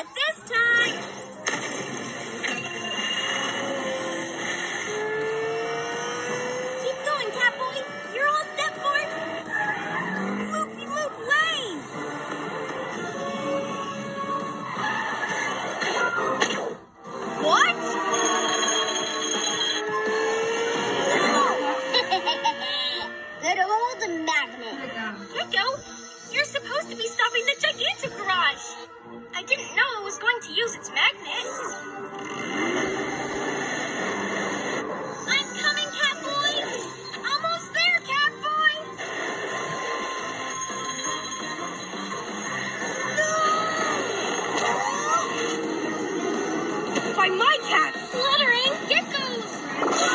Not this time. Keep going, Catboy. You're all set for Loopy Loop Lane. What? Hold the magnet. Gecko, you're supposed to be stopping the Gigantic by my cat. Fluttering geckos.